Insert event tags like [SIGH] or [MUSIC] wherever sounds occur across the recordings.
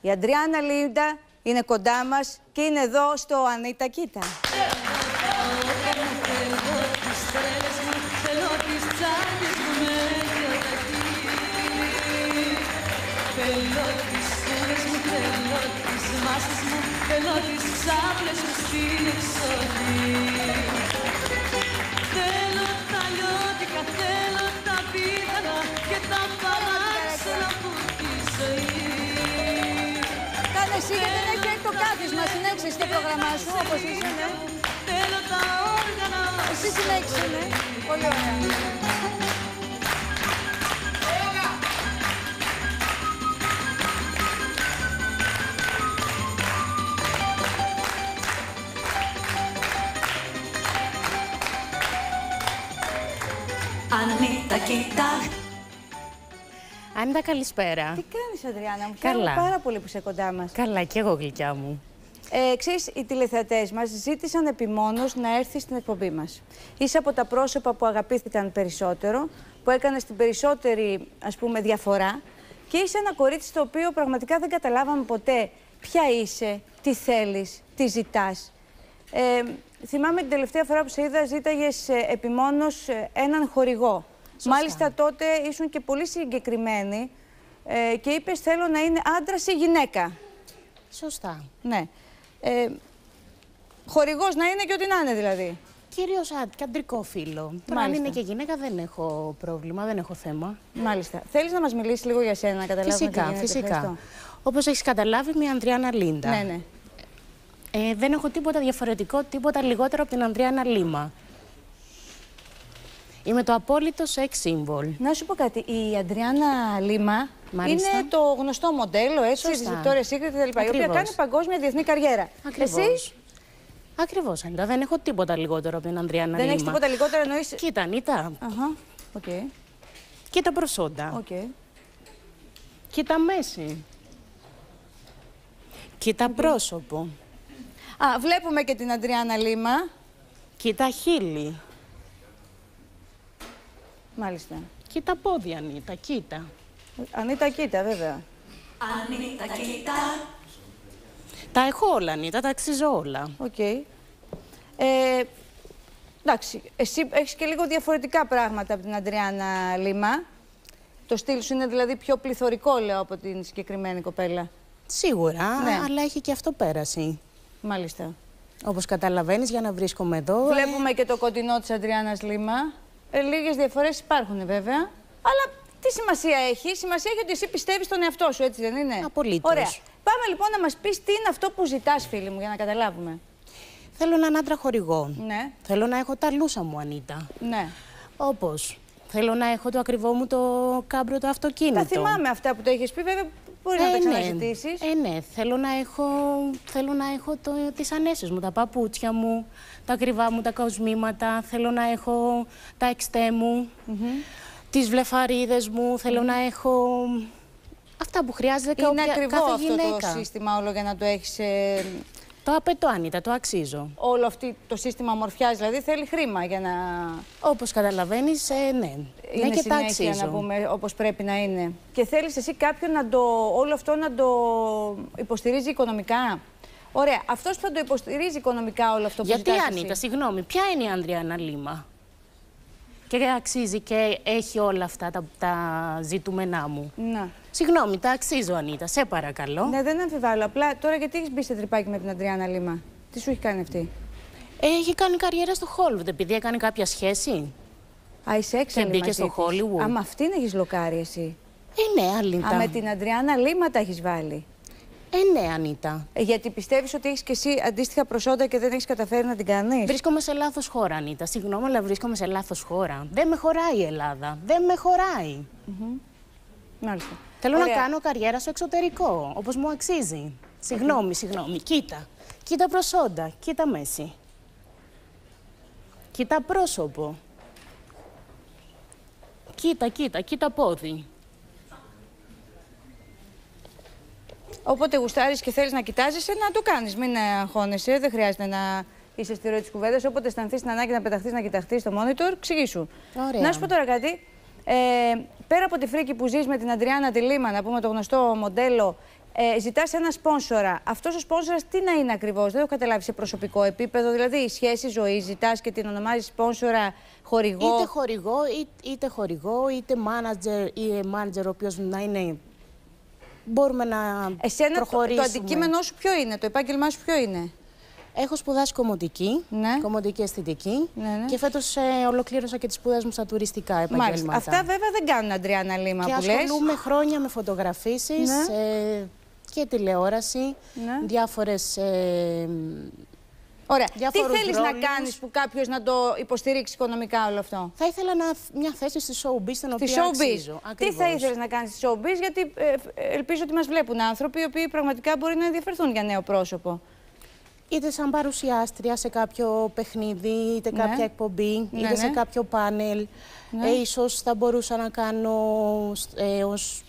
Η Αντριάννα Λίντα είναι κοντά μας και είναι εδώ στο Ανίτα Κοίτα. Θέλω τις ώρες μου, θέλω τις μάσες μου Θέλω τις ξάπλες μου στην εξοχή πρόγραμμά σου όπως είσαι, ναι. Θέλω τα όργανα Εσύ συνέχισε, ναι. Πολύ ωραία. Ανίτα κοιτά Άντα, καλησπέρα. Τι κάνεις Αντριάννα μου, Καλά. χαίρομαι πάρα πολύ που είσαι κοντά μας. Καλά, και εγώ γλυκιά μου. Ε, ξέρεις, οι τηλεθεατές μας ζήτησαν επιμόνως να έρθει στην εκπομπή μας. Είσαι από τα πρόσωπα που αγαπήθηκαν περισσότερο, που έκανες την περισσότερη ας πούμε, διαφορά και είσαι ένα κορίτσι το οποίο πραγματικά δεν καταλάβαμε ποτέ ποια είσαι, τι θέλεις, τι ζητάς. Ε, θυμάμαι την τελευταία φορά που σε είδα ζήταγες ε, επιμόνως ε, έναν χορηγό. Μάλιστα τότε ήσουν και πολύ συγκεκριμένη ε, και είπες θέλω να είναι άντρας ή γυναίκα. Σωστά. Ναι. Ε, χορηγός να είναι και ό,τι να είναι δηλαδή. Κυρίω αντρικό φίλο. Τώρα, αν Μάλιστα. είναι και γυναίκα, δεν έχω πρόβλημα, δεν έχω θέμα. Μάλιστα. Θέλεις να μας μιλήσεις λίγο για σένα, να καταλάβουμε τι Φυσικά, γίνεται. φυσικά. Ευχαριστώ. Όπως έχεις καταλάβει, είμαι η Ανδριάνα Λίντα. Ναι, ναι. Ε, δεν έχω τίποτα διαφορετικό, τίποτα λιγότερο από την Ανδριάνα Λίμα. Είμαι το απόλυτο sex symbol. Να σου πω κάτι. Η Αντριάννα Λίμα Μάλιστα. είναι το γνωστό μοντέλο έτσι, της Σωστά. Victoria's Secret κτλ. Η οποία Ακριβώς. κάνει παγκόσμια διεθνή καριέρα. Ακριβώς. Εσύ; Ακριβώς, Ανίτα. Δεν έχω τίποτα λιγότερο από την Ανδριάνα δεν Λίμα. έχεις τίποτα λιγότερο εννοείς... Κοίτα, Ανίτα. Αχα. Οκ. Κοίτα προσόντα. Οκ. Κοίτα μέση. Κοίτα πρόσωπο. Α, βλέπουμε και την Αντριάννα Λίμα. Κοίτα χείλη. Μάλιστα. Κοίτα πόδια, Ανίτα. Κοίτα. Ανίτα, κοίτα, βέβαια. Ανίτα κοιτά Τα έχω όλα, Ανίτα. Τα αξίζω όλα. Οκ. Ε, εντάξει, εσύ έχεις και λίγο διαφορετικά πράγματα από την Αντριάννα Λίμα. Το στυλ σου είναι δηλαδή πιο πληθωρικό, λέω, από την συγκεκριμένη κοπέλα. Σίγουρα, Ναι. αλλά έχει και αυτό πέραση. Μάλιστα. Όπως καταλαβαίνεις, για να βρίσκομαι εδώ... ε, Βλέπουμε και το κοντινό της Αντριάννας Λίμα. Ε, λίγες διαφορές υπάρχουν βέβαια. Αλλά τι σημασία έχει; Σημασία έχει ότι εσύ πιστεύεις στον εαυτό σου, έτσι δεν είναι; Απολύτως. Ωραία. Πάμε λοιπόν να μας πεις τι είναι αυτό που ζητάς, φίλη μου, για να καταλάβουμε. Θέλω έναν άντρα χορηγό. Ναι. Θέλω να έχω τα λούσα μου, Ανίτα. Ναι. Όπως θέλω να έχω το ακριβό μου το κάμπρο το αυτοκίνητο. Τα θυμάμαι αυτά που το έχεις πει, βέβαια μπορεί να τα ξαναζητήσεις. Ε, ναι, θέλω να έχω, θέλω να έχω το, τις ανέσες μου, τα παπούτσια μου, τα ακριβά μου, τα κοσμήματα. Θέλω να έχω τα εξτέ μου, τις βλεφαρίδες μου. Θέλω να έχω αυτά που χρειάζεται και Είναι όποια- ακριβό κάθε αυτό γυναίκα. το σύστημα όλο για να το έχεις... ε, Το απαιτώ, Ανίτα, το αξίζω. όλο αυτό το σύστημα ομορφιάς, δηλαδή θέλει χρήμα για να Όπως καταλαβαίνεις, ε, ναι. είναι ναι και τα συνέχεια, αξίζω. να πούμε, όπως πρέπει να είναι. Και θέλεις εσύ κάποιον να το, όλο αυτό να το υποστηρίζει οικονομικά; Ωραία, αυτός που θα το υποστηρίζει οικονομικά όλο αυτό που Γιατί, ζητάς Ανίτα, εσύ. συγγνώμη, ποια είναι η Ανδριάννα Λίμα; Και αξίζει και έχει όλα αυτά τα, τα ζητούμενά μου. Να. Συγγνώμη, τα αξίζω, Ανίτα, σε παρακαλώ. Ναι, δεν αμφιβάλλω. Απλά τώρα γιατί έχεις μπει σε τρυπάκι με την Αντριάννα Λίμα; Τι σου έχει κάνει αυτή; Έχει κάνει καριέρα στο Hollywood, επειδή έκανε κάποια σχέση. Α, είσαι έξαλλη μπήκε μαζί στο της. Hollywood. Α, με αυτήν έχεις λοκάρει εσύ. Ε, ναι, Ανίτα. Α, με την Αντριάννα Λίμα τα έχεις βάλει. Ε, ναι, Ανίτα. Ε, γιατί πιστεύεις ότι έχεις και εσύ αντίστοιχα προσόντα και δεν έχεις καταφέρει να την κάνεις; Βρίσκομαι σε λάθος χώρα, Ανίτα. Συγγνώμη, αλλά βρίσκομαι σε λάθος χώρα. Δεν με χωράει η Ελλάδα. Δεν με χωράει. Μάλιστα. Θέλω Ωραία. να κάνω καριέρα στο εξωτερικό, όπως μου αξίζει. Συγγνώμη, συγγνώμη. Κοίτα. Κοίτα προσόντα. Κοίτα μέση. Κοίτα πρόσωπο. Κοίτα, κοίτα, κοίτα πόδι. Όποτε γουστάρεις και θέλεις να κοιτάζεσαι, να το κάνεις. Μην ε, αγχώνεσαι, δεν χρειάζεται να είσαι στη ροή της κουβέντας. Όποτε αισθανθείς την ανάγκη να πεταχτείς, να κοιταχτείς στο monitor, εξηγήσου. Ωραία. Να σου πω τώρα κάτι. Ε, πέρα από τη φρίκη που ζεις με την Αντριάννα τη Λίμα, να πούμε το γνωστό μοντέλο, Ε, Ζητάς ένα σπόνσορα. Αυτός ο σπόνσορα τι να είναι ακριβώς, δεν έχω καταλάβει σε προσωπικό επίπεδο. Δηλαδή, η σχέση ζωή ζητάς και την ονομάζεις σπόνσορα χορηγό; Είτε χορηγό, είτε, είτε χορηγό, είτε manager ή manager ο οποίος να είναι. Μπορούμε να Εσένα το, προχωρήσουμε. το αντικείμενό σου ποιο είναι, το επάγγελμά σου ποιο είναι; Έχω σπουδάσει κομμωτική, Ναι. κομμωτική αισθητική Ναι, ναι. και φέτος ε, ολοκλήρωσα και τις σπουδές μου στα τουριστικά επαγγέλματα. Μάλιστα. Αυτά βέβαια δεν κάνουν Αντριάννα Λίμα και που λες. ασχολούμαι χρόνια με φωτογραφίσεις Ναι. ε, και τηλεόραση, Ναι. διάφορες... Ε, Ωραία. Τι διάφορους θέλεις να ρόλους. κάνεις που κάποιος να το υποστηρίξει οικονομικά όλο αυτό; θα ήθελα να, μια θέση στη showbiz την Τη οποία showbiz. αξίζω. Τι θα Ακριβώς. ήθελες να κάνεις στη showbiz, γιατί ε, ε, ελπίζω ότι μας βλέπουν άνθρωποι οι οποίοι πραγματικά μπορεί να ενδιαφερθούν για νέο πρόσωπο. Είτε σαν παρουσιάστρια σε κάποιο παιχνίδι, είτε Ναι. κάποια εκπομπή, Ναι, είτε σε ναι. κάποιο πάνελ. Ναι. Ε, ίσως θα μπορούσα να κάνω ε, ως,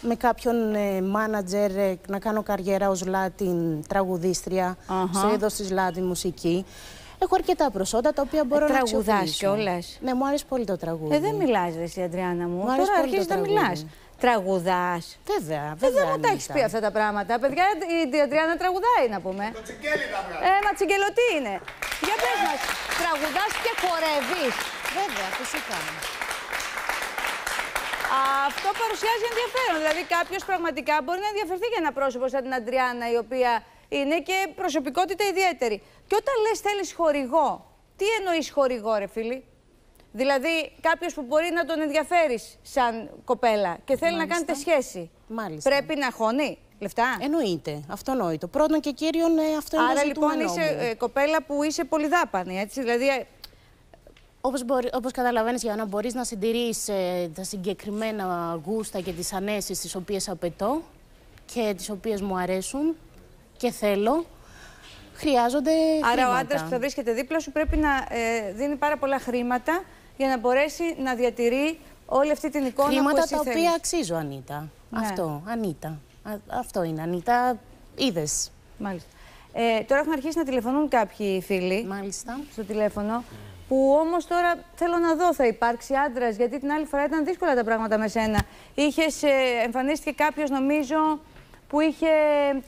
με κάποιον ε, μάνατζερ ε, να κάνω καριέρα ως Latin τραγουδίστρια Αχα. στο είδος της Latin μουσική. Έχω αρκετά προσόντα τα οποία μπορώ Ε, να τραγουδάς αξιοποιήσω. κιόλας. Ναι, μου αρέσει πολύ το τραγούδι. Ε, δεν μιλάς, ρε, εσύ, Αντριάννα μου. Μου αρέσει Τώρα πολύ αρχίζεις το να τραγούδι. μιλάς. Τραγουδάς. Βέβαια, Ε, βέβαια. δεν μου τα έχεις Ανίτα. πει αυτά τα πράγματα. Παιδιά, η Αντριάννα τραγουδάει να πούμε. Το τσικέλι θα βγάλει. Ε, μα τσιγκελωτή είναι. Για πες μας, τραγουδάς και χορεύεις. Βέβαια, φυσικά. Αυτό παρουσιάζει ενδιαφέρον. Δηλαδή, κάποιος πραγματικά μπορεί να ενδιαφερθεί για ένα πρόσωπο σαν την Αντριάννα, η οποία είναι και προσωπικότητα ιδιαίτερη. Και όταν λες θέλεις χορηγό, τι εννοείς χορηγό, ρε φίλοι. Δηλαδή, κάποιος που μπορεί να τον ενδιαφέρεις σαν κοπέλα και θέλει να Μάλιστα. κάνετε σχέση. Μάλιστα. Πρέπει να χωνεί λεφτά; Εννοείται. Αυτονόητο. Πρώτον και κύριον, ε, αυτό είναι Άρα το λοιπόν ζητούμενό είσαι μου. ε, κοπέλα που είσαι πολυδάπανη, έτσι. Δηλαδή, ε, Όπως, μπορεί, όπως καταλαβαίνεις, για να μπορείς να συντηρείς ε, τα συγκεκριμένα γούστα και τις ανέσεις τις οποίες απαιτώ και τις οποίες μου αρέσουν και θέλω, χρειάζονται Άρα ο χρήματα. άντρας που θα βρίσκεται δίπλα σου πρέπει να ε, δίνει πάρα πολλά χρήματα για να μπορέσει να διατηρεί όλη αυτή την εικόνα που Χρήματα εσύ τα οποία θέλεις. αξίζω, Ανίτα. Ναι. Αυτό, Ανίτα. Α, αυτό είναι, Ανίτα. Είδες, Μάλιστα. Ε, τώρα έχουν αρχίσει να τηλεφωνούν κάποιοι φίλοι μάλιστα. στο τηλέφωνο. Που όμως τώρα θέλω να δω, θα υπάρξει άντρας, γιατί την άλλη φορά ήταν δύσκολα τα πράγματα με σένα. Είχες, ε, εμφανίστηκε κάποιος, νομίζω, που είχε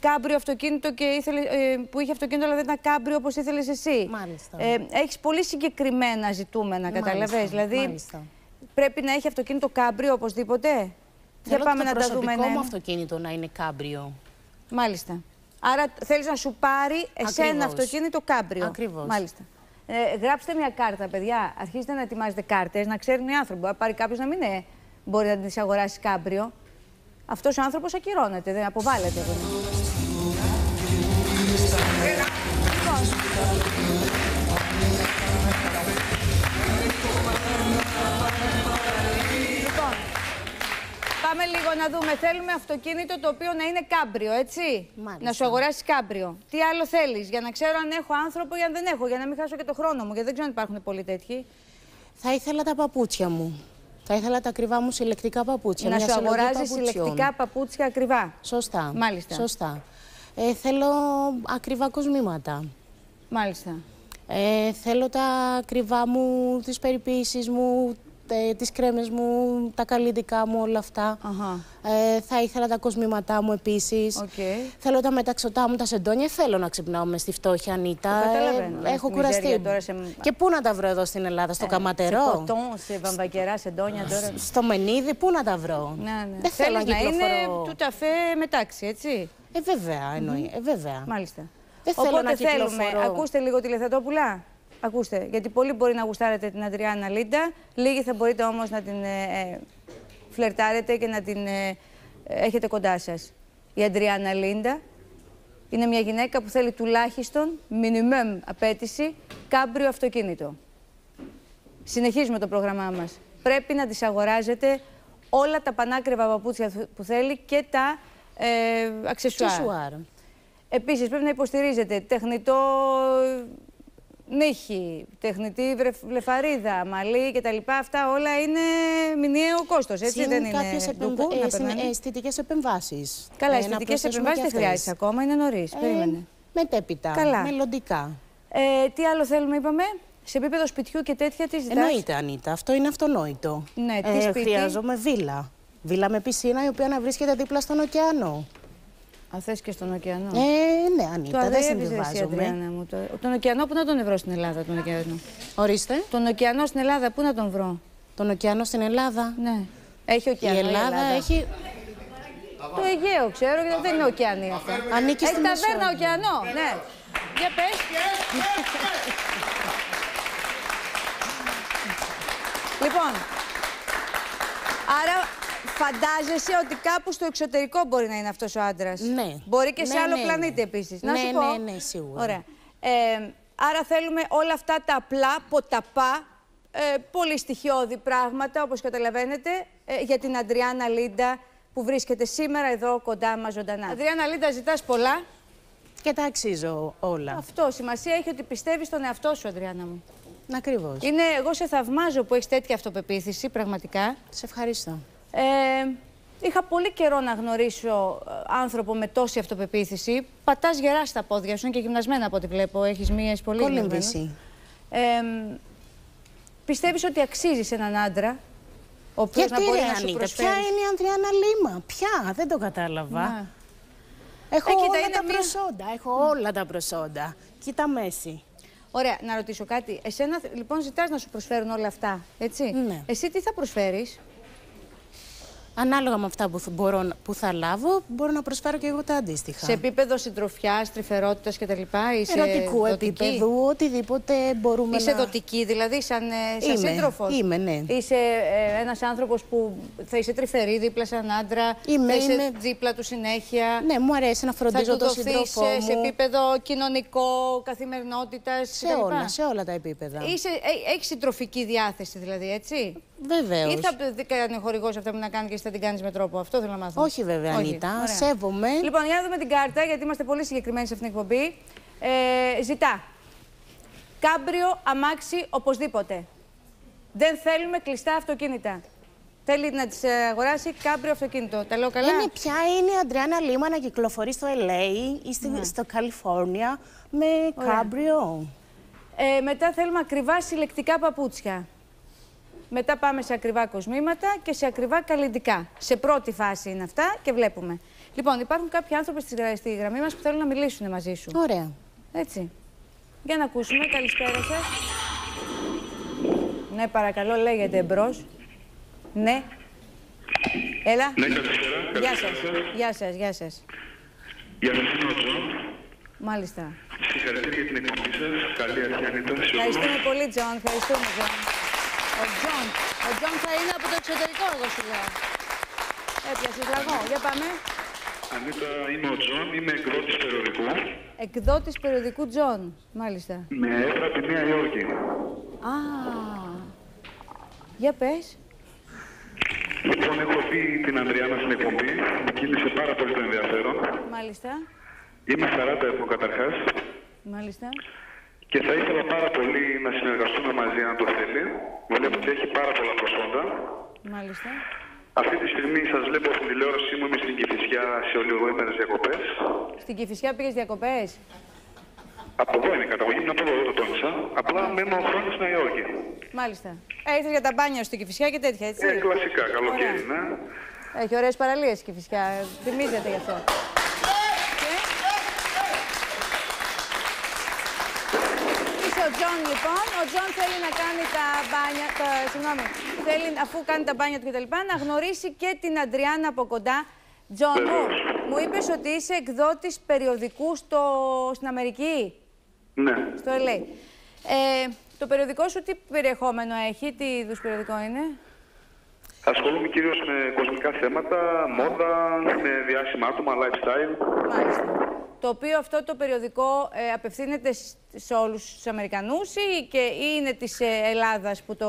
κάμπριο αυτοκίνητο και ήθελε, ε, που είχε αυτοκίνητο, αλλά δεν ήταν κάμπριο όπως ήθελες εσύ. Μάλιστα. Ε, Έχεις πολύ συγκεκριμένα ζητούμενα, καταλαβες. Μάλιστα, Δηλαδή, μάλιστα. πρέπει να έχει αυτοκίνητο κάμπριο οπωσδήποτε; Για Θέλω πάμε το να τα δούμε. προσωπικό ένα-ένα. μου αυτοκίνητο να είναι κάμπριο. Μάλιστα. Άρα θέλεις να σου πάρει εσένα Ακριβώς. αυτοκίνητο κάμπριο. Ακριβώς. Μάλιστα. Ε, γράψτε μια κάρτα, παιδιά. Αρχίστε να ετοιμάζετε κάρτες, να ξέρουν οι άνθρωποι. Μπορεί να πάρει κάποιος να μην ε, μπορεί να τις αγοράσει κάμπριο. Αυτός ο άνθρωπος ακυρώνεται, δεν αποβάλλεται. Πάμε λίγο να δούμε. Θέλουμε αυτοκίνητο το οποίο να είναι κάμπριο, έτσι; Μάλιστα. Να σου αγοράσει κάμπριο. Τι άλλο θέλεις, για να ξέρω αν έχω άνθρωπο ή αν δεν έχω, για να μην χάσω και το χρόνο μου, γιατί δεν ξέρω αν υπάρχουν πολλοί τέτοιοι. Θα ήθελα τα παπούτσια μου. Θα ήθελα τα ακριβά μου συλλεκτικά παπούτσια. να μια σου συλλογή αγοράζεις παπουτσιών. συλλεκτικά παπούτσια ακριβά. Σωστά. Μάλιστα. Σωστά. Ε, θέλω ακριβά κοσμήματα. Μάλιστα. Ε, θέλω τα ακριβά μου, τις περιποίησεις μου, ε, τις κρέμες μου, τα καλλυντικά μου, όλα αυτά. Αχα. Ε, θα ήθελα τα κοσμήματά μου επίσης. Οκ. Θέλω τα μεταξωτά μου, τα σεντόνια. Θέλω να ξυπνάω μες στη φτώχεια, Ανίτα. Το καταλαβαίνω. έχω Στη μιζέρια κουραστεί. τώρα σε- Και πού να τα βρω εδώ στην Ελλάδα, στο Σε Καματερό, ποτό, σε βαμβακερά, σεντόνια τώρα. στο Μενίδη, πού να τα βρω; Ναι, ναι. Δεν θέλω Θέλεις να να είναι κυκλοφορώ. του ταφέ μετάξι, έτσι; Ε, βέβαια, εννοεί. Ε, βέβαια. Μάλιστα. Δεν θέλω Οπότε να θέλουμε, κυκλοφορώ. ακούστε λίγο τηλεθετόπουλα. Ακούστε, γιατί πολλοί μπορεί να γουστάρετε την Αντριάννα Λίντα, λίγοι θα μπορείτε όμως να την ε, ε, φλερτάρετε και να την ε, ε, έχετε κοντά σας. Η Αντριάννα Λίντα είναι μια γυναίκα που θέλει τουλάχιστον, minimum απέτηση, κάμπριο αυτοκίνητο. Συνεχίζουμε το πρόγραμμά μας. Πρέπει να τις αγοράζετε όλα τα πανάκριβα παπούτσια που θέλει και τα ε, αξεσουάρ. Τσεσουάρ. Επίσης πρέπει να υποστηρίζετε τεχνητό νύχι, τεχνητή βρε- βλεφαρίδα, μαλλί κτλ. Αυτά όλα είναι μηνιαίο κόστος, έτσι Συν δεν είναι κάποιες επεμβα... ντουκού να ε, συν- περνάνε; ε, αισθητικές επεμβάσεις. Καλά, Ε, να αισθητικές προσθέσουμε επεμβάσεις δεν και χρειάζεται αυτές. ακόμα, είναι νωρίς. Ε, Περίμενε. μετέπειτα, Καλά. μελλοντικά. Ε, τι άλλο θέλουμε, είπαμε, σε επίπεδο σπιτιού και τέτοια της ζητάς. Εννοείται, Ανίτα. Αυτό είναι αυτονόητο. Ναι, τι ε, σπίτι; Χρειάζομαι βίλα. Βίλα με πισίνα, η οποία να βρίσκεται δίπλα στον ωκεανό. Α, θες και στον ωκεανό. Ε, ναι, το Ανίτα, δεν αδρεύεις εσύ, συμβιβάζομαι. Αντριάννα μου. Το... Τον ωκεανό πού να τον βρω στην Ελλάδα, τον ωκεανό. Ορίστε. Τον ωκεανό στην Ελλάδα πού να τον βρω; Τον ωκεανό στην Ελλάδα. Ναι. Έχει Η ωκεανό. Ελλάδα έχει. Το Αιγαίο, ξέρω, γιατί δεν είναι ωκεανή αυτό. Ανήκει Έχει στη ταβέρνα Μεσόγειο. ωκεανό, ναι. Για πες. [LAUGHS] λοιπόν, άρα φαντάζεσαι ότι κάπου στο εξωτερικό μπορεί να είναι αυτός ο άντρας; Ναι. Μπορεί και σε Ναι, άλλο ναι, πλανήτη ναι. επίσης. Να Ναι, σου πω. ναι, ναι, σίγουρα. Ωραία. Ε, άρα θέλουμε όλα αυτά τα απλά, ποταπά, ε, πολύ στοιχειώδη πράγματα, όπως καταλαβαίνετε, ε, για την Αντριάννα Λίντα που βρίσκεται σήμερα εδώ κοντά μας ζωντανά. Αντριάννα Λίντα, ζητάς πολλά; Και τα αξίζω όλα. Αυτό σημασία έχει ότι πιστεύεις στον εαυτό σου, Αντριάννα μου. Ακριβώς. Είναι, εγώ σε θαυμάζω που έχεις τέτοια αυτοπεποίθηση, πραγματικά. Σε ευχαριστώ. Ε, είχα πολύ καιρό να γνωρίσω ε, άνθρωπο με τόση αυτοπεποίθηση. Πατάς γερά στα πόδια σου, είναι και γυμνασμένα από ό,τι βλέπω. Έχεις μύες πολύ Κολύμβηση. γυμνασμένους. Ε, πιστεύεις ότι αξίζεις έναν άντρα, ο οποίος Γιατί να μπορεί ρε να σου Ανίτα, προσφέρεις; ποια είναι η Ανδριάννα Λίμα, ποια, δεν το κατάλαβα. Ναι. Έχω Ε, κοίτα, όλα είναι τα μία- προσόντα, έχω όλα τα προσόντα. Κοίτα μέση. Ωραία, να ρωτήσω κάτι. Εσένα λοιπόν ζητάς να σου προσφέρουν όλα αυτά, έτσι; Ναι. Εσύ τι θα προσφέρεις; Ανάλογα με αυτά που, θα- μπορώ, να- που θα λάβω, μπορώ να προσφέρω και εγώ τα αντίστοιχα. Σε επίπεδο συντροφιάς, τρυφερότητας κτλ. Είσαι Ερωτικού δοτική; επίπεδου, οτιδήποτε μπορούμε Είσαι να... δοτική, δηλαδή, σαν, ε, σαν Είμαι, σύντροφος; είμαι, ναι. Είσαι ε, ένας άνθρωπος που θα είσαι τρυφερή δίπλα σε έναν άντρα. Είμαι, θα είσαι είμαι. δίπλα του συνέχεια; Ναι, μου αρέσει να θα φροντίζω του τον δοθείς σύντροφό σε, σε μου. επίπεδο κοινωνικό, καθημερινότητας Σε κτλ. όλα, σε όλα τα επίπεδα. Είσαι, ε, έχεις συντροφική διάθεση δηλαδή, έτσι; Βεβαίως. Ή θα δει- κάνει ο χορηγός αυτά που να κάνει και εσύ θα την κάνεις με τρόπο. Αυτό θέλω να μάθω. Όχι βέβαια, Όχι. Ανίτα. Ωραία. Σέβομαι. Λοιπόν, για να δούμε την κάρτα, γιατί είμαστε πολύ συγκεκριμένοι σε αυτήν την εκπομπή. Ε, ζητά. Κάμπριο, αμάξι, οπωσδήποτε. Δεν θέλουμε κλειστά αυτοκίνητα. Θέλει να τις ε, αγοράσει κάμπριο αυτοκίνητο. Τα λέω καλά; Είναι ποια είναι η Αντριάννα Λίμα να κυκλοφορεί στο LA ή στη, Ναι. στο Καλιφόρνια με κάμπριο; Ε, μετά θέλουμε ακριβά συλλεκτικά παπούτσια. Μετά πάμε σε ακριβά κοσμήματα και σε ακριβά καλλιντικά. Σε πρώτη φάση είναι αυτά και βλέπουμε. Λοιπόν, υπάρχουν κάποιοι άνθρωποι στη, γρα- στη γραμμή μας που θέλουν να μιλήσουν μαζί σου. Ωραία. Έτσι. Για να ακούσουμε. Καλησπέρα σας. Ναι, παρακαλώ, λέγεται εμπρό. Ναι. Έλα. Ναι, καλησπέρα. Γεια σας. Καλησπέρα σας. Γεια σας, γεια σας. Γεια σας, είμαι ο Τζον. Μάλιστα. Συγχαρητήρια για την εκπομπή σας. Καλή αρχή, Ανίτα. σε όλους. Ευχαριστούμε πολύ, Τζον. Ευχαριστούμε, Τζον. Ο Τζον. Ο Τζον θα είναι από το εξωτερικό, εγώ σου λέω. Έπιασες λαγό. Για πάμε. Ανίτα, είμαι ο Τζον. Είμαι εκδότης περιοδικού. Εκδότης περιοδικού Τζον. Μάλιστα. Με έδρα από τη Νέα Υόρκη. Α. Για πες. Λοιπόν, έχω δει την Ανδριάννα στην εκπομπή. Μου κύλησε πάρα πολύ το ενδιαφέρον. Μάλιστα. Είμαι 40 ετών καταρχάς. Μάλιστα. Και θα ήθελα πάρα πολύ να συνεργαστούμε μαζί αν το θέλει. Βλέπω ότι έχει πάρα πολλά προσόντα. Μάλιστα. Αυτή τη στιγμή σας βλέπω στην τηλεόρασή μου. Είμαι στην Κηφισιά σε ολιγοήμερες διακοπές. Στην Κηφισιά πήγες διακοπές; Από εδώ είναι η καταγωγή μου, από εδώ το τόνισα. Απλά μένω χρόνια στη Νέα Υόρκη. Μάλιστα. Ε, ήρθες για τα μπάνια στην Κηφισιά και τέτοια, έτσι. Ε, κλασικά, καλοκαίρι, ναι. Έχει ωραίες παραλίες η Κηφισιά. ε, Θυμίζεται γι' αυτό. Και... Είσαι ο Τζον, λοιπόν. Ο Τζον θέλει να κάνει τα μπάνια. Τα, συγγνώμη. Θέλει, αφού κάνει τα μπάνια του κτλ., να γνωρίσει και την Αντριάννα από κοντά. Τζον, μου, Βεβαίως. μου είπες ότι είσαι εκδότης περιοδικού στο, στην Αμερική; Ναι. Στο LA. Ε, το περιοδικό σου τι περιεχόμενο έχει, τι είδους περιοδικό είναι; Ασχολούμαι κυρίως με κοσμικά θέματα, μόδα, με διάσημα άτομα, lifestyle. Μάλιστα. Το οποίο αυτό το περιοδικό ε, απευθύνεται σ- σε όλους τους Αμερικανούς ή, και, ή είναι της ε, Ελλάδας που το...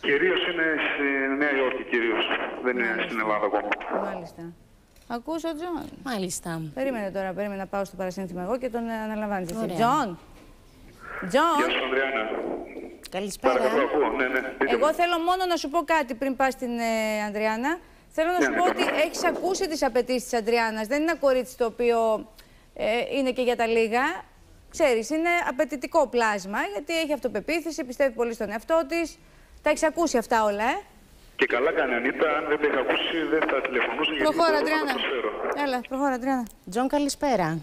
Κυρίως είναι στη Νέα Υόρκη, κυρίως. Δεν είναι στην Ελλάδα ακόμα. Μάλιστα. Ακούς ο Τζον. Μάλιστα. Περίμενε τώρα, περίμενε να πάω στο παρασύνθημα εγώ και τον ε, αναλαμβάνεις εσύ. Ωραία. Τζον! Γεια Τζον! σου, Ανδριάννα. Καλησπέρα. Παρακαλώ, ακούω. Ναι, ναι. πείτε μου. Εγώ θέλω μόνο να σου πω κάτι πριν πας στην ε, Ανδριάννα. Θέλω να Ναι, σου ναι, πω καλά. ότι έχεις ακούσει τις απαιτήσεις της Αντριάννας. Δεν είναι ένα κορίτσι το οποίο ε, είναι και για τα λίγα. Ξέρεις, είναι απαιτητικό πλάσμα, γιατί έχει αυτοπεποίθηση, πιστεύει πολύ στον εαυτό της. Τα έχεις ακούσει αυτά όλα, ε; Και καλά κάνει Ανίτα, αν δεν τα είχα ακούσει δεν θα τηλεφωνούσα γιατί Προχώρα, μπορώ να τα Αντριάννα. προσφέρω. Έλα, προχώρα, Αντριάννα. Τζον, καλησπέρα.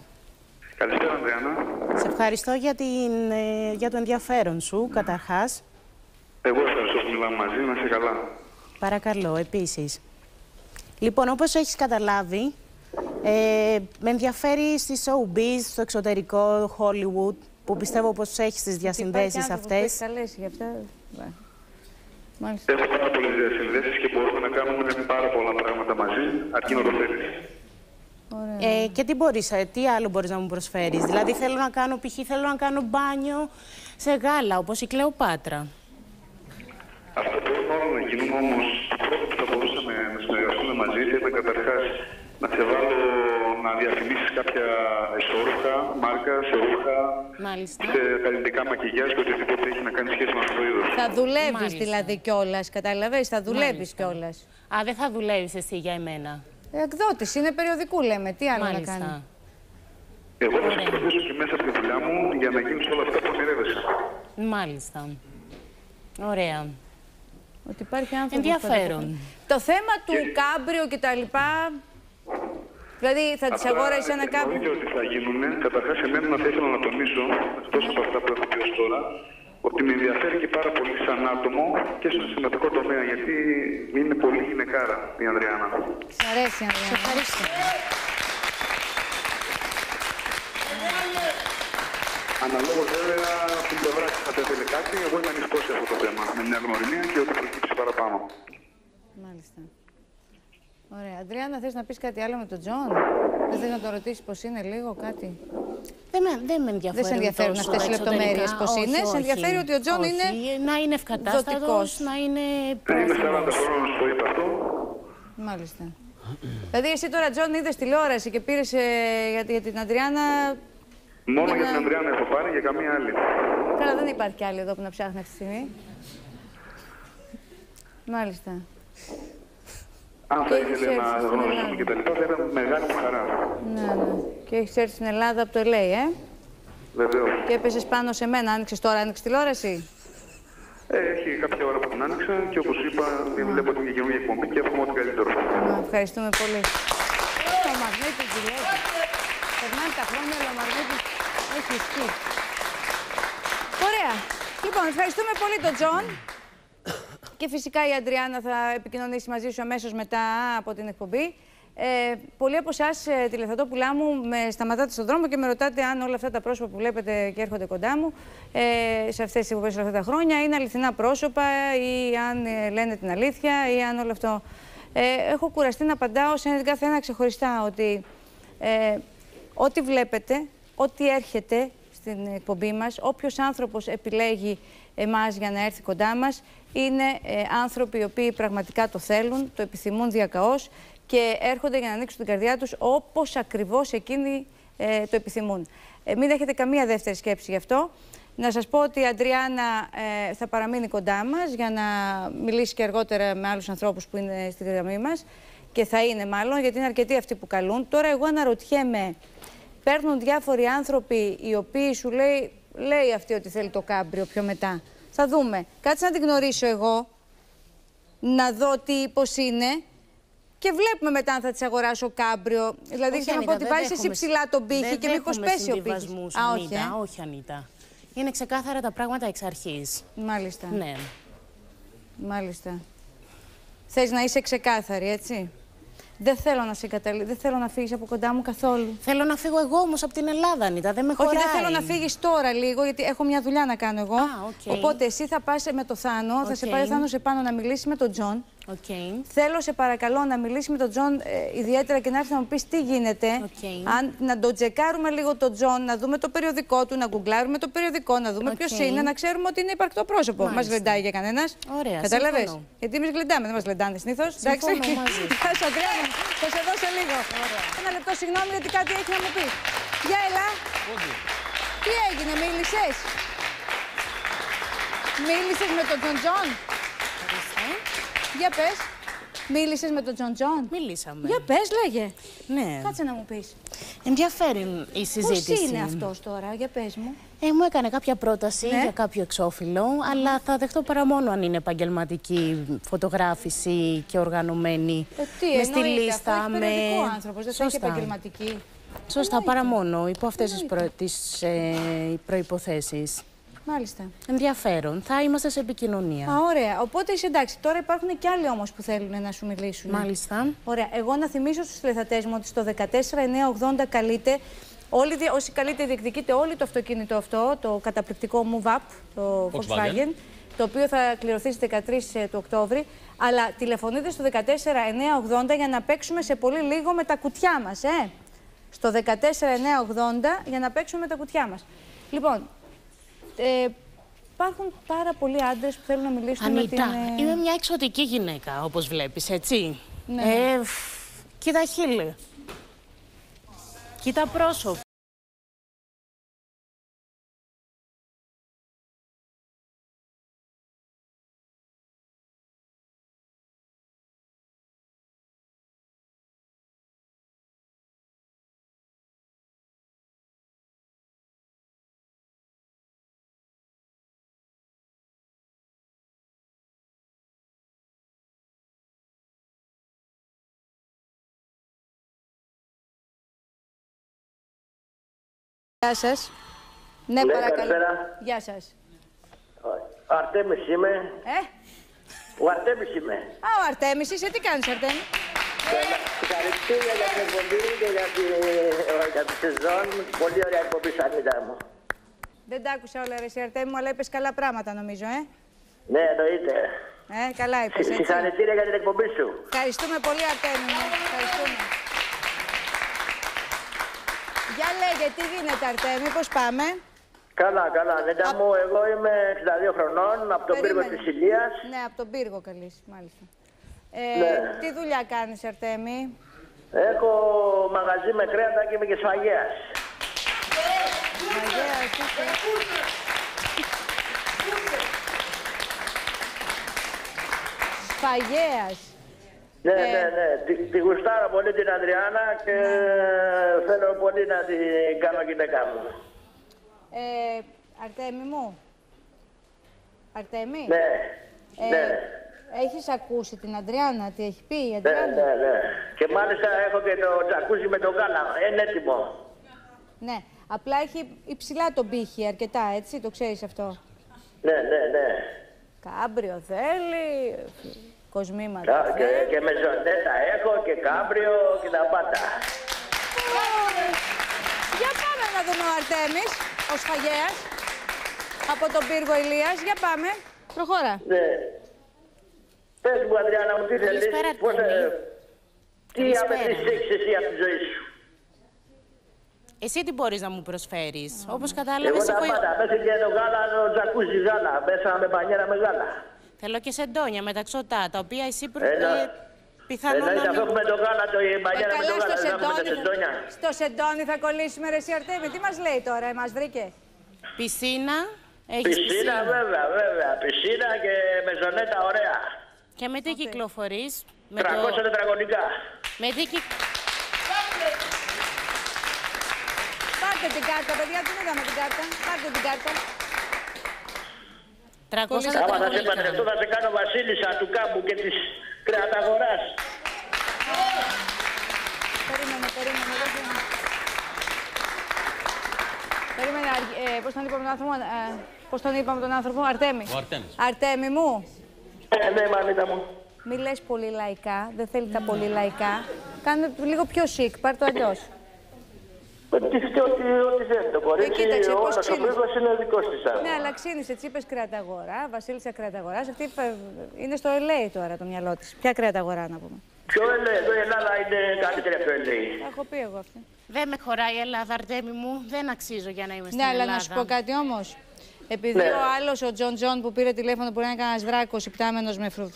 Καλησπέρα Ανδριάννα. Σε ευχαριστώ για, την, ε, για το ενδιαφέρον σου, καταρχάς. Εγώ ευχαριστώ που μιλάμε μαζί, να είσαι καλά. Παρακαλώ, επίσης. Λοιπόν, όπως έχεις καταλάβει, ε, με ενδιαφέρει στη showbiz, στο εξωτερικό, Hollywood, που πιστεύω πως έχεις τις διασυνδέσεις Υπάρχει άνθρωπος που έχει αυτές. καλέσει γι' αυτά. Ναι. Μάλιστα. Έχω πάρα πολλές διασυνδέσεις και μπορούμε να κάνουμε πάρα πολλά πράγματα μαζί, αρκεί να το θέλεις. Ωραία. Ε, και τι, μπορείς, ε, τι άλλο μπορείς να μου προσφέρεις; Δηλαδή θέλω να κάνω, π.χ. θέλω να κάνω μπάνιο σε γάλα, όπως η Κλεοπάτρα. Αυτό μπορούν όλα να γίνουν όμως. Το πρώτο που θα μπορούσαμε να συνεργαστούμε μαζί θα ήταν καταρχάς να σε βάλω να διαφημίσεις κάποια ισόρροπα, μάρκα, σε ρούχα, Μάλιστα. σε καλλιτικά μακιγιάζ και οτιδήποτε έχει να κάνει σχέση με αυτό το είδος. Θα δουλεύεις Μάλιστα. δηλαδή κιόλας, καταλαβες, θα δουλεύεις Μάλιστα. κιόλας. Α, δεν θα δουλεύεις εσύ για εμένα. Εκδότης, είναι περιοδικού λέμε. Τι άλλο να κάνει; Μάλιστα. Εγώ θα σε Ωραία. προωθήσω και μέσα από τη δουλειά μου για να γίνεις όλα αυτά που ονειρεύεσαι. Μάλιστα. Ωραία. Ότι υπάρχει άνθρωπος. Ενδιαφέρον. Το θέμα του κάμπριο και τα λοιπά. Δηλαδή θα τη αγόρασε ένα κάμπριο. Εννοείται ότι θα γίνουν. Καταρχάς, εμένα θα ήθελα να τονίσω, εκτός από αυτά που έχω πει ως τώρα, ότι με ενδιαφέρει και πάρα πολύ σαν άτομο και στον ερωτικό τομέα, γιατί είναι πολύ γυναικάρα η Ανδριάννα. Σ' αρέσει, Ανδριάννα. Ευχαριστώ. Αναλόγως βέβαια στην πλευρά της θα ήθελε κάτι, εγώ είμαι ανοιχτός σε αυτό το θέμα. Με μια γνωριμία και ό,τι προκύψει παραπάνω. Μάλιστα. Ωραία. Αντριάννα, θες να πεις κάτι άλλο με τον Τζον; Δεν θες να το ρωτήσεις πώς είναι λίγο, κάτι; Δεν με, δεν με ενδιαφέρουν Δεν σε ενδιαφέρουν τόσο αυτές οι τα λεπτομέρειες εξωτερικά. πώς Όχι, είναι; Σε όχι. ενδιαφέρει ότι ο Τζον Όχι. είναι Να είναι ευκατάστατος, δοτικός. να είναι Δεν είμαι 40 πρόθυμος. χρόνων, σου το είπα αυτό. Μάλιστα. δηλαδή, εσύ τώρα, Τζον, είδες τηλεόραση και πήρες ε, για, για την Αντριάννα; Μόνο Για για να- την Ανδριάννα έχω πάρει, για καμία άλλη. Καλά, δεν υπάρχει κι άλλη εδώ που να ψάχνει αυτή τη στιγμή. Μάλιστα. Αν Και θα έχεις ήθελε έρθει να στην γνωρίσουμε Ελλάδα. και τα λοιπά, θα ήταν μεγάλη μου χαρά. Ναι, ναι. Και έχεις έρθει στην Ελλάδα από το LA, ε; Βεβαίως. Και έπεσες πάνω σε μένα. Άνοιξες τώρα, άνοιξες τηλεόραση; Ε, έχει κάποια ώρα που την άνοιξα και όπως είπα, βλέπω ότι είναι καινούργια εκπομπή και εύχομαι ό,τι καλύτερο. Να, ευχαριστούμε πολύ. Ο Μαγνήτης δουλεύει. Περνάνε τα χρόνια, αλλά ο Μαγνήτης έχει ισχύ. Ωραία. Λοιπόν, ευχαριστούμε πολύ τον Τζον. Και φυσικά η Αντριάννα θα επικοινωνήσει μαζί σου αμέσως μετά από την εκπομπή. Ε, πολλοί από εσάς, ε, τηλεθεατόπουλά μου, με σταματάτε στον δρόμο και με ρωτάτε αν όλα αυτά τα πρόσωπα που βλέπετε και έρχονται κοντά μου ε, σε αυτές τις εκπομπές όλα αυτά τα χρόνια είναι αληθινά πρόσωπα ή αν ε, λένε την αλήθεια ή αν όλο αυτό. Ε, έχω κουραστεί να απαντάω σε έναν κάθε ένα ξεχωριστά ότι ε, ό,τι βλέπετε, ό,τι έρχεται στην εκπομπή μας, όποιος άνθρωπος επιλέγει εμάς για να έρθει κοντά μας, είναι ε, άνθρωποι οι οποίοι πραγματικά το θέλουν, το επιθυμούν διακαώς και έρχονται για να ανοίξουν την καρδιά τους όπως ακριβώς εκείνοι ε, το επιθυμούν. Ε, μην έχετε καμία δεύτερη σκέψη γι' αυτό. Να σας πω ότι η Αντριάννα ε, θα παραμείνει κοντά μας για να μιλήσει και αργότερα με άλλους ανθρώπους που είναι στη γραμμή μας και θα είναι μάλλον, γιατί είναι αρκετοί αυτοί που καλούν. Τώρα εγώ αναρωτιέμαι, παίρνουν διάφοροι άνθρωποι οι οποίοι σου λέει, λέει αυτή ότι θέλει το κάμπριο πιο μετά. Θα δούμε. Κάτσε να την γνωρίσω εγώ, να δω τι πώς είναι και βλέπουμε μετά αν θα της αγοράσω κάμπριο. Δηλαδή Όχι, θέλω να πω Ανίτα, ότι δεν βάζεις εσύ δέχομαι- ψηλά τον πύχη δεν και μήπως δέχομαι πέσει ο πύχης. συμβιβασμούς, Α, όχι, Ανίτα. ε. όχι, Ανίτα. Είναι ξεκάθαρα τα πράγματα εξ αρχής. Μάλιστα. Ναι. Μάλιστα. Θες να είσαι ξεκάθαρη, έτσι; Δεν θέλω να σε εγκαταλείψω, δεν θέλω να φύγεις από κοντά μου καθόλου. Θέλω να φύγω εγώ όμως από την Ελλάδα, Ανίτα. Δεν με Όχι, χωράει. δεν θέλω να φύγεις τώρα λίγο, γιατί έχω μια δουλειά να κάνω εγώ. Α, οκ. Οπότε εσύ θα πας με το Θάνο, θα σε Οκ. πάρει ο Θάνος επάνω να μιλήσει με τον Τζον. Οκ. Θέλω, σε παρακαλώ, να μιλήσει με τον Τζον ε, ιδιαίτερα και να έρθει να μου πει τι γίνεται. Οκ. Αν, να τον τσεκάρουμε λίγο τον Τζον, να δούμε το περιοδικό του, να γκουγκλάρουμε το περιοδικό, να δούμε Οκ. ποιος είναι, να ξέρουμε ότι είναι υπαρκτό πρόσωπο. Μας Μάλιστα. γλεντάει κανένας. Ωραία, Κατάλαβες; συμφωνώ. Γιατί εμείς γλεντάμε, δεν μας γλεντάνε συνήθως. Συμφωνώ μαζί σου. [LAUGHS] Γεια σου, Αντρέα. Θα σε δώσω λίγο. Ένα λεπτό, συγγνώμη, γιατί κάτι έχει να μου πεις. Για έλα. Τι έγινε, μίλησες; Μίλησες με τον Τζον Τζον; Για πες. Μίλησες με τον Τζον Τζον. Μιλήσαμε. Για πες, λέγε. Ναι. Κάτσε να μου πεις. Ενδιαφέρει η συζήτηση. Πώς είναι αυτός τώρα, για πες μου. Ε, μου έκανε κάποια πρόταση Ναι. για κάποιο εξώφυλλο, αλλά θα δεχτώ παρά μόνο αν είναι επαγγελματική φωτογράφηση και οργανωμένη. Ε, τι με στη εννοείται, λίστα, αυτό έχει με... περιοδικό άνθρωπος, δεν θα έχει Σωστά. επαγγελματική. Σωστά, παρά μόνο υπό αυτές τις, προ... τις ε, προϋποθέσεις. Μάλιστα. Ενδιαφέρον. Θα είμαστε σε επικοινωνία. Α, ωραία. Οπότε είσαι εντάξει. Τώρα υπάρχουν και άλλοι όμως που θέλουν να σου μιλήσουν. Μάλιστα. Ωραία. Εγώ να θυμίσω στους τηλεθεατές μου ότι στο 14980 καλείτε. Όλοι, δι- όσοι καλείτε διεκδικείτε όλοι το αυτοκίνητο αυτό, το καταπληκτικό Move Up, το Volkswagen, Volkswagen. το οποίο θα κληρωθεί στις 13 του Οκτώβρη. Αλλά τηλεφωνείτε στο 14980 για να παίξουμε σε πολύ λίγο με τα κουτιά μας, ε. Στο 14980 για να παίξουμε με τα κουτιά μας. Λοιπόν, ε, υπάρχουν πάρα πολλοί άντρες που θέλουν να μιλήσουν με την... Ανίτα, ε, είμαι μια εξωτική γυναίκα, όπως βλέπεις, έτσι. Ναι. Ε, φ, κοίτα χείλη. Κοίτα πρόσωπο. Γεια σας. Ναι, Ναι, παρακαλώ. καλησπέρα. Γεια σας. Ο Αρτέμις είμαι. Ε, Ο Αρτέμις είμαι. α, ο Αρτέμις, εσύ τι κάνεις Αρτέμι; Συγχαρητήρια για την εκπομπή και για τη, για τη σεζόν. Πολύ ωραία εκπομπή σαν ήταν μου. Δεν τα άκουσα όλα ρε εσύ Αρτέμι μου, αλλά είπες καλά πράγματα νομίζω, ε. Ναι, εννοείται. Ε, καλά είπες, Συ- έτσι. Συγχαρητήρια για την εκπομπή σου. Ευχαριστούμε πολύ Αρτέμι μου. Ευχαριστούμε. Για λέγε, τι γίνεται Αρτέμι, πώς πάμε; Καλά, καλά. Νέτα μου, εγώ είμαι 62 χρονών από τον πύργο Περίμενε. της Ηλίας. Ναι, από τον πύργο καλείς, μάλιστα. Ε, Ναι. Τι δουλειά κάνεις Αρτέμι; Έχω μαγαζί με κρέατα και είμαι και σφαγέας. Μαγέας, είσαι. Σφαγέας. Ναι, Ε. ναι, ναι. Τη, τη γουστάρω πολύ την Ανδριάνα και θέλω πολύ να την κάνω γυναίκα μου. Ε, Αρτέμι μου. Αρτέμι. Ναι, Ε, ναι. Έχεις ακούσει την Αντριάννα, τι έχει πει η Ναι, Αντριάννα. ναι, ναι. Και μάλιστα έχω και το τζακούζι με το γάλα. Είναι έτοιμο. Ναι, απλά έχει υψηλά τον πύχη αρκετά, έτσι, το ξέρεις αυτό. Ναι, ναι, ναι. Κάμπριο θέλει, κοσμήματα Κα- Και, θέλει. και με ζωνέτα έχω και κάμπριο και τα πάντα. Για πάμε να δούμε ο Αρτέμις, ο Σφαγέας, από τον πύργο Ηλίας. Για πάμε, προχώρα. Ναι. Πες μου, Αντριάννα μου, τι θέλεις, Καλησπέρα, πώς, ε, Τόνι. τι Καλησπέρα. απαιτήσεις έχεις εσύ από τη ζωή σου; Εσύ τι μπορείς να μου προσφέρεις; Όπως Εγώ κατάλαβες, τα έχω... πάντα, μέσα και το γάλα, το τζακούζι γάλα, μέσα με μπανιέρα με γάλα. Θέλω και σεντόνια μεταξωτά, τα οποία εσύ προ... Έλα. ε, πιθανόν Εννοείς να αυτό μην... έχουμε το γάλα, το η Ε, μπανιέρα με το καλά, γάλα, στο δεν έχουμε τα σεντόνι, σεντόνια. θα, στο σεντόνι θα κολλήσουμε ρε εσύ Αρτέμι. Τι μας λέει τώρα, ε, μας βρήκε; Πισίνα, έχεις Πισίνα, πισίνα. βέβαια, βέβαια. Πισίνα και με ζωνέτα ωραία. Και με τι κυκλοφορείς; Με 300 τετραγωνικά. Με τι κυ- Πάρτε την κάρτα, παιδιά, την είδαμε την κάρτα; Πάρτε την κάρτα. 300 Άμα θα σε τετραγωνικά. παντρευτώ θα σε κάνω βασίλισσα του κάμπου και της κρεαταγοράς. Περίμενε, περίμενε. δεν είναι. Περίμενε, Αρ- ε, πώς τον είπαμε τον άνθρωπο, ε, πώς τον είπαμε τον άνθρωπο, Αρτέμι. Ο Αρτέμις. Αρτέμι μου, Ε, ναι, μανίτα μου. μη λες πολύ λαϊκά, δεν θέλει τα πολύ λαϊκά. Κάνε το λίγο πιο chic, πάρ' το αλλιώς. Ε, Τι τι- ό,τι ό,τι θέλει το κορίτσι, κοίταξε, πώς όλος ο ξύνεις. πύργος είναι δικός της. άμα. Ναι, αλλά ξύνησε, τσίπες κρεαταγορά, βασίλισσα κρεαταγοράς. Αυτή φε- είναι στο LA τώρα το μυαλό της. Ποια κρεαταγορά να πούμε. Ποιο λέει, εδώ η Ελλάδα είναι καλύτερη από το LA. Τα έχω πει εγώ αυτή. Δεν με χωράει η Ελλάδα, Αρτέμι μου. Δεν αξίζω για να είμαι στην Ναι, αλλά Ελλάδα. να σου πω κάτι όμως. Επειδή Ναι. ο άλλος, ο Τζον Τζον που πήρε τηλέφωνο, μπορεί να είναι κανένας δράκο υπτάμενος με, φρου...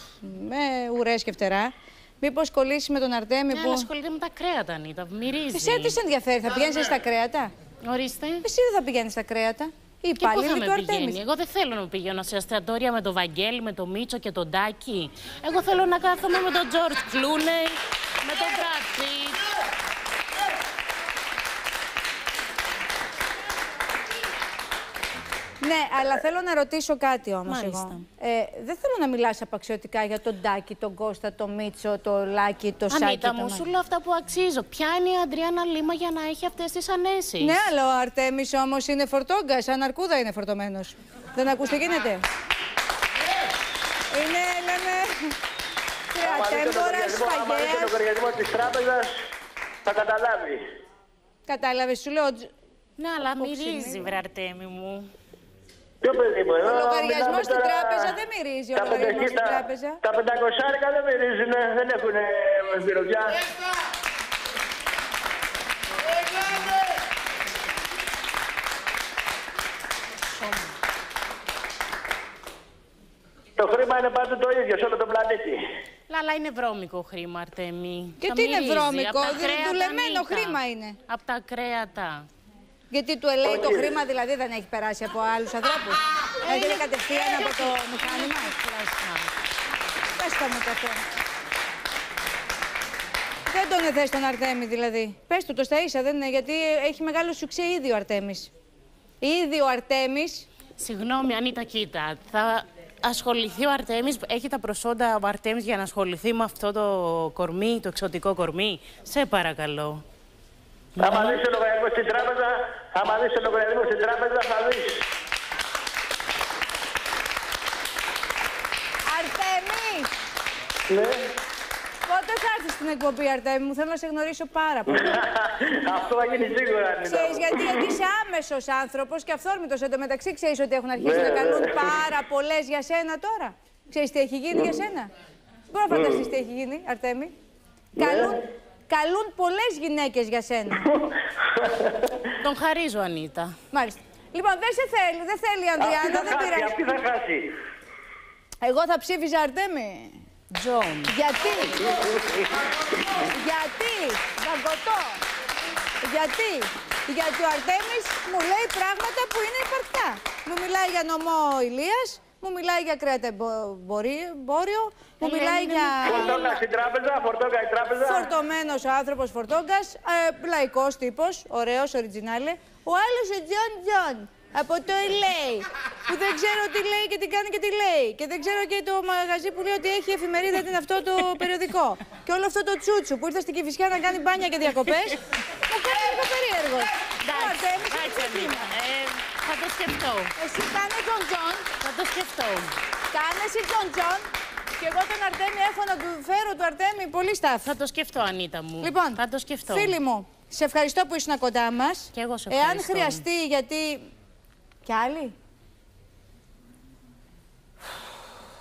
με ουρές και φτερά, μήπως κολλήσει με τον Αρτέμι Ναι, που. αλλά ασχολείται με τα κρέατα, Ανίτα. Μυρίζει. Εσένα τι σε ενδιαφέρει, θα πηγαίνεις στα κρέατα; Ορίστε. Εσύ δεν θα πηγαίνεις στα κρέατα. Η Και πού θα υπάλληλη με του πηγαίνει; Αρτέμις. Εγώ δεν θέλω να πηγαίνω σε αστιατόρια με τον Βαγγέλη, με τον Μίτσο και τον Τάκη. Εγώ θέλω να κάθομαι με τον Τζορτ Κλούνεϊ, με τον Μπράτ Ναι, αλλά θέλω να ρωτήσω κάτι όμως Μάλιστα. εγώ. Ε, δεν θέλω να μιλάς απαξιωτικά για τον Τάκη, τον Κώστα, τον Μίτσο, τον Λάκη, τον Σάκη. Ανίτα τον μου, Μα- σου λέω αυτά που αξίζω. Ποια είναι η Αντριάννα Λίμα για να έχει αυτές τις ανέσεις; Ναι, αλλά ο Αρτέμις όμως είναι φορτόγκας, σαν αρκούδα είναι φορτωμένος. Δεν ακούς τι γίνεται; Είναι, λέμε, Άμα δει τον kreατέμπορας, λογαριασμό- άμα δει τον φαγέας. λογαριασμό της τράπεζας, θα καταλάβει. Κατάλαβες, σου λέω, τζ- Ναι, αλλά μυρίζει, βρε Αρτέμι μου. Ποιο παιδί μου, εδώ Ο λογαριασμός μιλάμε στην τώρα- τράπεζα δεν μυρίζει, ο τα λογαριασμός στην πεντακόσια- τράπεζα. Τα 500 δεν μυρίζουν, δεν έχουν μυρωδιά. Το χρήμα είναι πάντα το ίδιο σε όλο τον πλανήτη. Αλλά είναι βρώμικο χρήμα, Αρτέμι. Και Θα τι είναι μυρίζει. βρώμικο, Απ' τα δου- κρέατα, δουλεμένο Ανίτα. χρήμα είναι. Απ' τα κρέατα. Γιατί του ελέει το Όχι. χρήμα δηλαδή δεν έχει περάσει από άλλους ανθρώπους. Έρχεται κατευθείαν από το μηχάνημα. Πες τα μου το αυτό. Δεν τον θες τον Αρτέμι δηλαδή. Πες του το στα ίσα, δεν είναι, γιατί έχει μεγάλο σουξέ ήδη ο Αρτέμις. Ήδη ο Αρτέμις Συγγνώμη, Ανίτα, κοίτα. Θα ασχοληθεί ο Αρτέμις, έχει τα προσόντα ο Αρτέμις για να ασχοληθεί με αυτό το κορμί, το εξωτικό κορμί; Σε παρακαλώ. Άμα δεις το λογαριασμό στην τράπεζα, άμα δεις το λογαριασμό στην τράπεζα θα δεις. Αρτέμι! Ναι. Πότε θα έρθεις στην εκπομπή, Αρτέμι μου, θέλω να σε γνωρίσω πάρα πολύ. [LAUGHS] Αυτό θα γίνει σίγουρα. Ανίτα Ξέρεις μου. γιατί, γιατί είσαι άμεσος άνθρωπος και αυθόρμητος. Εν τω μεταξύ ξέρεις ότι έχουν αρχίσει Ναι, να καλούν ναι. πάρα πολλές για σένα τώρα. Ξέρεις τι έχει γίνει για σένα; Μπορεί να φανταστείς τι έχει γίνει, Αρτέμι; Καλούν, καλούν πολλές γυναίκες για σένα. [LAUGHS] Τον χαρίζω, Ανίτα. Μάλιστα. Λοιπόν, δεν σε θέλει, δεν θέλει η Αυτή Ανδριάννα, θα δεν χάσει, πειράζει. αυτή θα χάσει. Εγώ θα ψήφιζα Αρτέμι. Τζον. Γιατί; Γιατί; Δαγκωτό. Γιατί; Γιατί ο Αρτέμις μου λέει πράγματα που είναι υπαρκτά. Μου μιλάει για νομό Ηλίας, μου μιλάει για κρεατεμπόριο, μου Ελένη, μιλάει είναι για Φορτόγκα στην τράπεζα, φορτόγκα η τράπεζα. φορτωμένος ο άνθρωπος φορτόγκας, ε, λαϊκός τύπος, ωραίος, originale. Ο άλλος ο Τζον Τζον, από το LA, που δεν ξέρω τι λέει και τι κάνει και τι λέει. Και δεν ξέρω και το μαγαζί που λέει ότι έχει εφημερίδα την αυτό το περιοδικό. Και όλο αυτό το τσούτσου που ήρθε στην Κηφισιά να κάνει μπάνια και διακοπές, [LAUGHS] μου κάνει λίγο περίεργο. Ο Αρτέμις είναι Εντάξει, ξεκίνημα. Ανίτα. Ε, θα το σκεφτώ. Εσύ κάνε Τζον Τζον, Θα το σκεφτώ. κάνε εσύ Τζον Τζον, και εγώ τον Αρτέμι έχω να του φέρω του Αρτέμι πολύ στάφη. Θα το σκεφτώ, Ανίτα μου. Λοιπόν, θα το σκεφτώ. φίλοι μου, σε ευχαριστώ που ήσουν κοντά μας. Κι εγώ σε Εάν ευχαριστώ. χρειαστεί, γιατί. Κι άλλοι;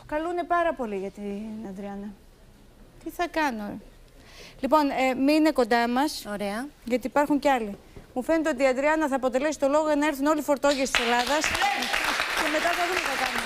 Καλούνε πάρα πολύ για την Αντριάννα. Τι θα κάνω; ρε. Λοιπόν, ε, μείνε κοντά μας, Ωραία. γιατί υπάρχουν κι άλλοι. Μου φαίνεται ότι η Αντριάννα θα αποτελέσει το λόγο να έρθουν όλοι οι φορτόγες της Ελλάδας και μετά θα δούμε τι θα κάνουμε.